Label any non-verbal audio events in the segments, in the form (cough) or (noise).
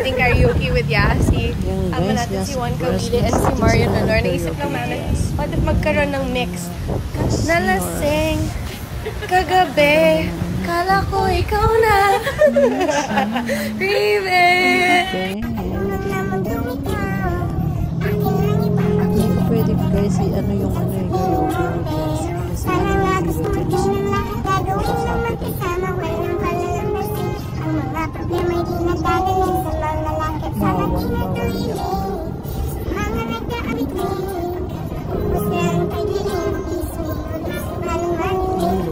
attempting karaoke with Yasi. Ama natin si Juan Cavite and si Mario Honor. Naisip lang namin, pwede magkaroon ng mix. Nalasing kagabi, kala ko ikaw na. (laughs) Ko pwede guys, ano yung ano yung karaoke videos. Kasi ano yung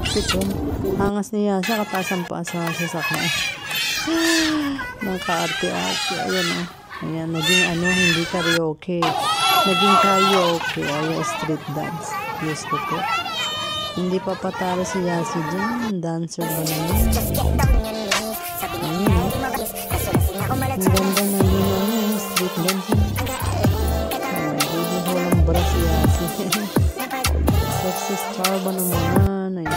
Ang lupit oh. Angas niya sa katasan pa sa sasakyan. (sighs) Ng kaarte-arte. Ayan oh. Ayan, naging ano, hindi karaoke. Naging karaoke. Ayan, street dance. Diyos ko po. Hindi pa patalo si Yasi dyan. Dancer ba na yun? Ayan. Ang ganda na yun street dance. Sexy star ba naman? Ayan.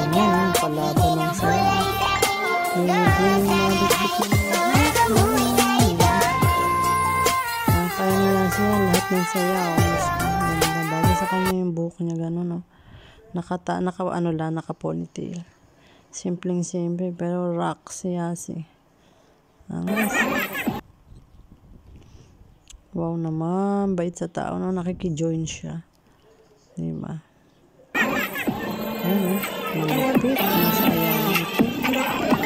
Ayan, palaban ng saya. Dikdik ng mga Ang kaya niya siya, lahat ng saya. Oh, Diyos ko, ganda. Bagay sa kanya yung buhok niya, gano'n, no? Nakata, naka, ano lang, naka ponytail. Simpleng simple, pero rock siya si. Angas. Wow naman, bait sa tao no, nakikijoin siya. Di ba? Ano, malapit, masayang ito.